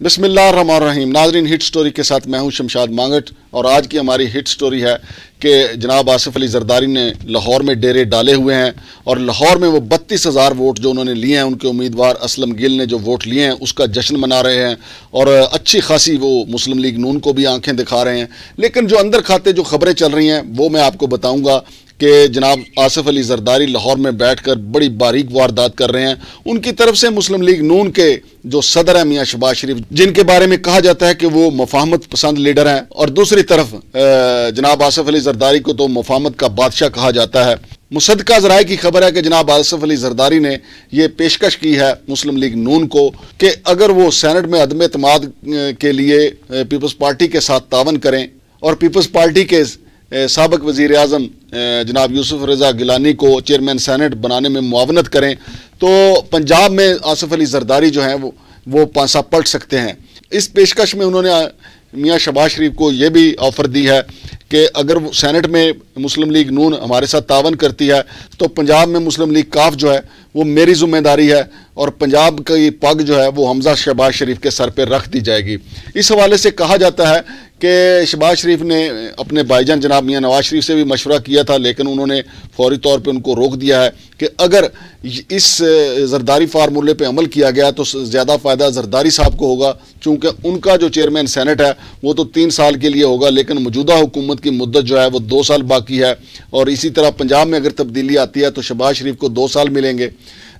بسم اللہ الرحمن الرحیم۔ ناظرین، ہٹ سٹوری کے ساتھ میں ہوں شمشاد مانگٹ اور آج کی ہماری ہٹ سٹوری ہے کہ جناب آصف علی زرداری نے لاہور میں ڈیرے ڈالے ہوئے ہیں اور لاہور میں وہ بتیس ہزار ووٹ جو انہوں نے لیے ہیں، ان کے امیدوار اسلم گل نے جو ووٹ لیے ہیں، اس کا جشن منا رہے ہیں اور اچھی خاصی وہ مسلم لیگ نون کو بھی آنکھیں دکھا رہے ہیں۔ لیکن جو اندر کھاتے جو خبریں چل رہی ہیں، وہ میں آپ کو بتاؤں گا کہ جناب آصف علی زرداری لاہور میں بیٹھ کر بڑی باریک واردات کر رہے ہیں۔ ان کی طرف سے مسلم لیگ نون کے جو صدر ہیں میاں شباز شریف، جن کے بارے میں کہا جاتا ہے کہ وہ مفاہمت پسند لیڈر ہیں۔ اور دوسری طرف جناب آصف علی زرداری کو تو مفاہمت کا بادشاہ کہا جاتا ہے۔ مصدقہ ذرائع کی خبر ہے کہ جناب آصف علی زرداری نے یہ پیشکش کی ہے مسلم لیگ نون کو کہ اگر وہ سینٹ میں عدم اعتماد کے لیے پیپلز پارٹی کے ساتھ تعاون کریں اور پیپلز پارٹی کے سابق وزیر اعظم جناب یوسف رضا گلانی کو چیئرمین سینٹ بنانے میں معاونت کریں تو پنجاب میں آصف علی زرداری جو ہیں، وہ وہ پانسا پلٹ سکتے ہیں۔ اس پیشکش میں انہوں نے میاں شباز شریف کو یہ بھی آفر دی ہے کہ اگر وہ سینٹ میں مسلم لیگ نون ہمارے ساتھ تعاون کرتی ہے، تو پنجاب میں مسلم لیگ کاف جو ہے، وہ میری ذمہ داری ہے۔ اور پنجاب کی پگ جو ہے وہ حمزہ شہباز شریف کے سر پہ رکھ دی جائے گی۔ اس حوالے سے کہا جاتا ہے کہ شہباز شریف نے اپنے بھائی جان جناب میاں نواز شریف سے بھی مشورہ کیا تھا، لیکن انہوں نے فوری طور پہ ان کو روک دیا ہے کہ اگر اس زرداری فارمولے پہ عمل کیا گیا تو زیادہ فائدہ زرداری صاحب کو ہوگا، چونکہ ان کا جو چیئرمین سینٹ ہے وہ تو تین سال کے لیے ہوگا، لیکن موجودہ حکومت کی مدت جو ہے وہ دو سال باقی ہے۔ اور اسی طرح پنجاب میں اگر تبدیلی آتی ہے تو شہباز شریف کو دو سال ملیں گے۔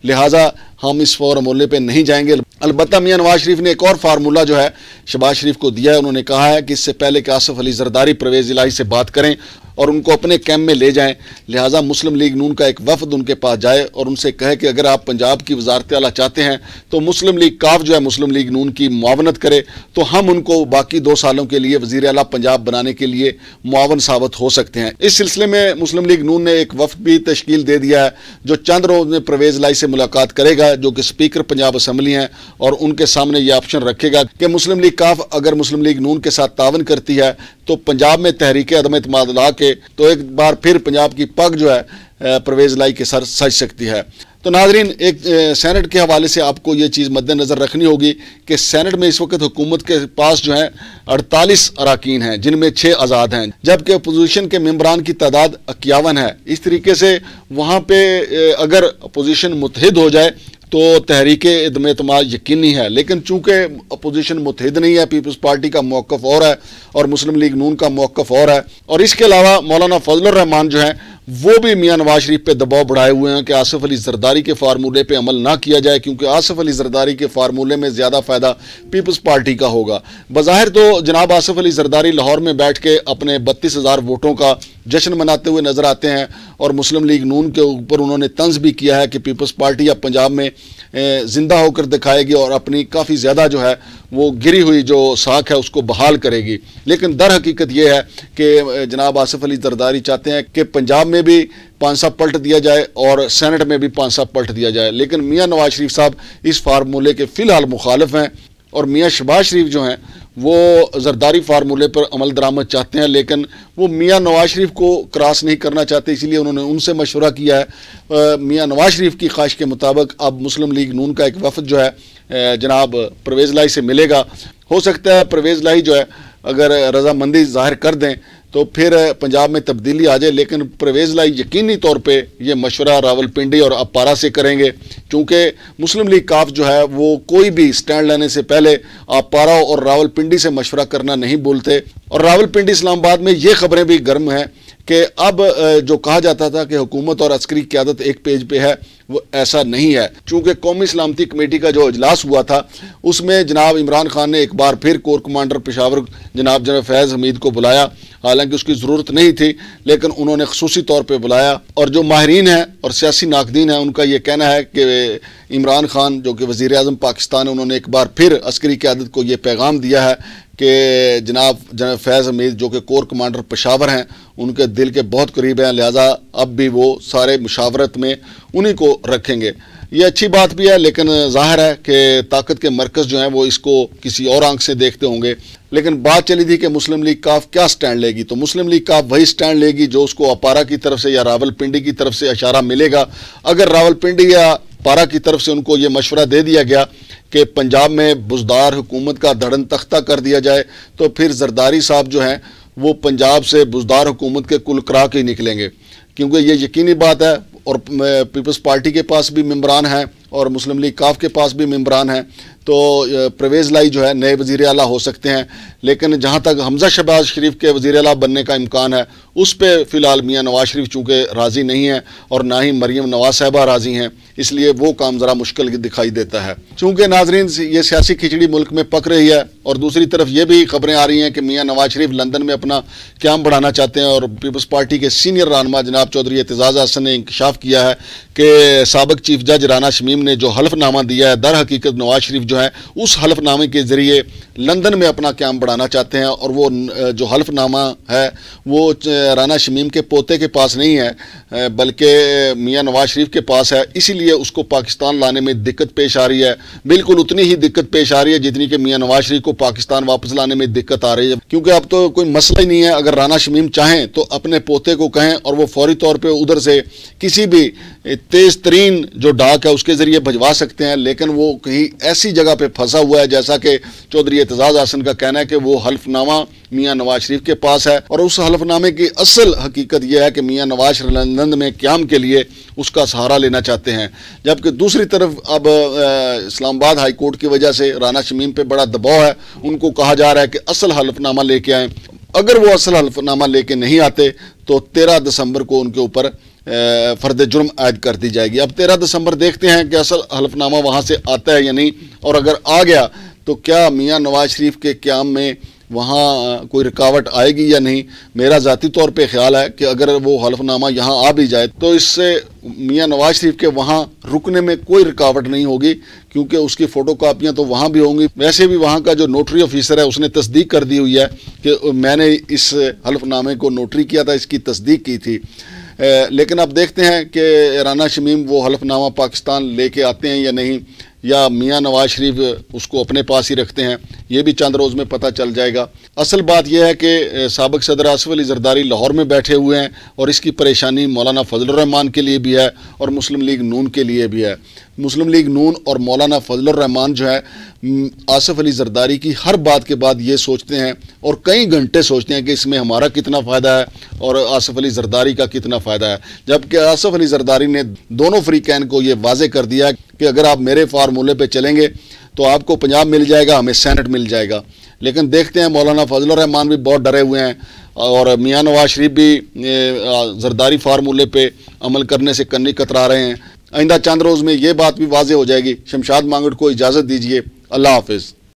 لہٰذا ہم اس فارمولے پہ نہیں جائیں گے۔ البتہ میاں نواز شریف نے ایک اور فارمولہ جو ہے شباز شریف کو دیا ہے۔ انہوں نے کہا ہے کہ اس سے پہلے کہ آصف علی زرداری پرویز الہی سے بات کریں اور ان کو اپنے کیمپ میں لے جائیں۔ لہٰذا مسلم لیگ نون کا ایک وفد ان کے پاس جائے اور ان سے کہے کہ اگر آپ پنجاب کی وزارت اعلیٰ چاہتے ہیں تو مسلم لیگ کاف جو ہے مسلم لیگ نون کی معاونت کرے۔ تو ہم ان کو باقی دو سالوں کے لیے وزیر اعلیٰ پنجاب بنانے کے لیے معاون ثابت ہو سکتے ہیں۔ اس سلسلے میں مسلم لیگ نون نے ایک وفد بھی تشکیل دے دیا ہے جو چند روز میں پرویز لائی سے ملاقات کرے گا، جو کہ اسپیکر پنجاب اسمبلی ہیں اور ان کے سامنے یہ آپشن رکھے گا کہ مسلم لیگ کاف اگر مسلم لیگ نون کے ساتھ تعاون کرتی ہے تو پنجاب میں تحریک عدم اعتماد لا کے تو ایک بار پھر پنجاب کی پگ جو ہے پرویز لائی کے سر سج سکتی ہے۔ تو ناظرین، ایک سینٹ کے حوالے سے آپ کو یہ چیز مد نظر رکھنی ہوگی کہ سینٹ میں اس وقت حکومت کے پاس جو ہیں، اڑتالیس اراکین ہیں، جن میں چھ آزاد ہیں۔ جبکہ اپوزیشن کے ممبران کی تعداد اکیاون ہے۔ اس طریقے سے وہاں پہ اگر اپوزیشن متحد ہو جائے تو تحریک عدم اعتماد یقینی ہے۔ لیکن چونکہ اپوزیشن متحد نہیں ہے پیپلز پارٹی کا موقف اور ہے اور مسلم لیگ نون کا موقف اور ہے۔ اور اس کے علاوہ مولانا فضل الرحمان جو ہیں، وہ بھی میاں نواز شریف پہ دباؤ بڑھائے ہوئے ہیں کہ آصف علی زرداری کے فارمولے پہ عمل نہ کیا جائے، کیونکہ آصف علی زرداری کے فارمولے میں زیادہ فائدہ پیپلز پارٹی کا ہوگا۔ بظاہر تو جناب آصف علی زرداری لاہور میں بیٹھ کے اپنے بتیس ہزار ووٹوں کا جشن مناتے ہوئے نظر آتے ہیں اور مسلم لیگ نون کے اوپر انہوں نے طنز بھی کیا ہے کہ پیپلز پارٹی اب پنجاب میں زندہ ہو کر دکھائے گی اور اپنی کافی زیادہ جو ہے وہ گری ہوئی جو ساکھ ہے اس کو بحال کرے گی۔ لیکن در حقیقت یہ ہے کہ جناب آصف علی زرداری چاہتے ہیں کہ پنجاب میں بھی پانچ سا پلٹ دیا جائے اور سینٹ میں بھی پانچ سا پلٹ دیا جائے۔ لیکن میاں نواز شریف صاحب اس فارمولے کے فی الحال مخالف ہیں اور میاں شباز شریف جو ہیں وہ زرداری فارمولے پر عمل درآمد چاہتے ہیں، لیکن وہ میاں نواز شریف کو کراس نہیں کرنا چاہتے، اسی لیے انہوں نے ان سے مشورہ کیا ہے۔ میاں نواز شریف کی خواہش کے مطابق اب مسلم لیگ نون کا ایک وفد جو ہے جناب پرویز لائی سے ملے گا۔ ہو سکتا ہے پرویز لائی جو ہے اگر رضامندی ظاہر کر دیں تو پھر پنجاب میں تبدیلی آ جائے، لیکن پرویز لائی یقینی طور پہ یہ مشورہ راول پنڈی اور اپارا سے کریں گے۔ چونکہ مسلم لیگ کاف جو ہے، وہ کوئی بھی سٹینڈ لینے سے پہلے اپارا اور راول پنڈی سے مشورہ کرنا نہیں بولتے اور راول پنڈی اسلام آباد میں یہ خبریں بھی گرم ہیں کہ اب جو کہا جاتا تھا کہ حکومت اور عسکری قیادت ایک پیج پہ ہے، وہ ایسا نہیں ہے۔ چونکہ قومی سلامتی کمیٹی کا جو اجلاس ہوا تھا، اس میں جناب عمران خان نے ایک بار پھر کور کمانڈر پشاور جناب جناب فیض حمید کو بلایا۔ حالانکہ اس کی ضرورت نہیں تھی، لیکن انہوں نے خصوصی طور پہ بلایا۔ اور جو ماہرین ہیں اور سیاسی ناقدین ہیں، ان کا یہ کہنا ہے کہ عمران خان، جو کہ وزیر اعظم پاکستان ہے انہوں نے ایک بار پھر عسکری قیادت کو یہ پیغام دیا ہے کہ جناب جناب فیض حمید، جو کہ کور کمانڈر پشاور ہیں، ان کے دل کے بہت قریب ہیں، لہٰذا اب بھی وہ سارے مشاورت میں انہی کو رکھیں گے۔ یہ اچھی بات بھی ہے، لیکن ظاہر ہے کہ طاقت کے مرکز جو ہیں وہ اس کو کسی اور آنکھ سے دیکھتے ہوں گے۔ لیکن بات چلی تھی کہ مسلم لیگ کاف کیا سٹینڈ لے گی۔ تو مسلم لیگ کاف وہی سٹینڈ لے گی جو اس کو اپارا کی طرف سے یا راول پنڈی کی طرف سے اشارہ ملے گا۔ اگر راول پنڈی یا پارا کی طرف سے ان کو یہ مشورہ دے دیا گیا کہ پنجاب میں بزدار حکومت کا دھڑن تختہ کر دیا جائے، تو پھر زرداری صاحب جو ہیں وہ پنجاب سے بزدار حکومت کے کل کرا کے ہی نکلیں گے۔ کیونکہ یہ یقینی بات ہے اور پیپلز پارٹی کے پاس بھی ممبران ہیں اور مسلم لیگ کاف کے پاس بھی ممبران ہیں، تو پرویز لائی جو ہے نئے وزیر اعلیٰ ہو سکتے ہیں۔ لیکن جہاں تک حمزہ شہباز شریف کے وزیر اعلیٰ بننے کا امکان ہے، اس پہ فی الحال میاں نواز شریف چونکہ راضی نہیں ہیں اور نہ ہی مریم نواز صاحبہ راضی ہیں۔ اس لیے وہ کام ذرا مشکل دکھائی دیتا ہے۔ چونکہ ناظرین، یہ سیاسی کھچڑی ملک میں پک رہی ہے اور دوسری طرف یہ بھی خبریں آ رہی ہیں کہ میاں نواز شریف لندن میں اپنا قیام بڑھانا چاہتے ہیں اور پیپلز پارٹی کے سینئر رہنما جناب چودھری اعتزاز حسن نے انکشاف کیا ہے کہ سابق چیف جج رانا شمیم نے جو حلف نامہ دیا ہے، در حقیقت نواز شریف جو ہے اس حلف نامے کے ذریعے لندن میں اپنا قیام بڑھانا چاہتے ہیں اور وہ، جو حلف نامہ ہے، وہ رانا شمیم کے پوتے کے پاس نہیں ہے، بلکہ میاں نواز شریف کے پاس ہے۔ اسی لیے اس کو پاکستان لانے میں دقت پیش آ رہی ہے۔ بالکل اتنی ہی دقت پیش آ رہی ہے جتنی کہ میاں نواز شریف کو پاکستان واپس لانے میں دقت آ رہی ہے۔ کیونکہ اب تو کوئی مسئلہ ہی نہیں ہے۔ اگر رانا شمیم چاہیں تو اپنے پوتے کو کہیں اور وہ فوری طور پہ ادھر سے کسی بھی تیز ترین جو ڈاک ہے اس کے ذریعے بھجوا سکتے ہیں۔ لیکن وہ کہیں ایسی جگہ پہ پھنسا ہوا ہے، جیسا کہ چودھری اعتزاز حسن کا کہنا ہے کہ وہ حلف نامہ میاں نواز شریف کے پاس ہے اور اس حلف نامے کی اصل حقیقت یہ ہے کہ میاں نواز شریف لندن میں قیام کے لیے اس کا سہارا لینا چاہتے ہیں۔ جبکہ دوسری طرف اب اسلام آباد ہائی کورٹ کی وجہ سے رانا شمیم پہ بڑا دباؤ ہے۔ ان کو کہا جا رہا ہے کہ اصل حلف نامہ لے کے آئیں۔ اگر وہ اصل حلف نامہ لے کے نہیں آتے تو تیرہ دسمبر کو ان کے اوپر فرد جرم عائد کر دی جائے گی۔ اب تیرہ دسمبر دیکھتے ہیں کہ اصل حلف نامہ وہاں سے آتا ہے یا نہیں۔ اور اگر آ گیا تو کیا میاں نواز شریف کے قیام میں وہاں کوئی رکاوٹ آئے گی یا نہیں؟ میرا ذاتی طور پہ خیال ہے کہ اگر وہ حلف نامہ یہاں آ بھی جائے تو اس سے میاں نواز شریف کے وہاں رکنے میں کوئی رکاوٹ نہیں ہوگی، کیونکہ اس کی فوٹو کاپیاں تو وہاں بھی ہوں گی۔ ویسے بھی وہاں کا جو نوٹری آفیسر ہے، اس نے تصدیق کر دی ہوئی ہے کہ میں نے اس حلف نامے کو نوٹری کیا تھا، اس کی تصدیق کی تھی۔ لیکن اب دیکھتے ہیں کہ رانا شمیم وہ حلف نامہ پاکستان لے کے آتے ہیں یا نہیں۔ یا میاں نواز شریف اس کو اپنے پاس ہی رکھتے ہیں، یہ بھی چند روز میں پتہ چل جائے گا۔ اصل بات یہ ہے کہ سابق صدر آصف علی زرداری لاہور میں بیٹھے ہوئے ہیں اور اس کی پریشانی مولانا فضل الرحمان کے لیے بھی ہے اور مسلم لیگ نون کے لیے بھی ہے۔ مسلم لیگ نون اور مولانا فضل الرحمان جو ہے آصف علی زرداری کی ہر بات کے بعد یہ سوچتے ہیں اور کئی گھنٹے سوچتے ہیں کہ اس میں ہمارا کتنا فائدہ ہے اور آصف علی زرداری کا کتنا فائدہ ہے۔ جبکہ آصف علی زرداری نے دونوں فریقین کو یہ واضح کر دیا کہ اگر آپ میرے فارمولے پہ چلیں گے تو آپ کو پنجاب مل جائے گا، ہمیں سینٹ مل جائے گا۔ لیکن دیکھتے ہیں مولانا فضل الرحمان بھی بہت ڈرے ہوئے ہیں اور میاں نواز شریف بھی زرداری فارمولے پہ عمل کرنے سے کنی کترا رہے ہیں۔ آئندہ چند روز میں یہ بات بھی واضح ہو جائے گی۔ شمشاد مانگڑ کو اجازت دیجیے اللہ حافظ۔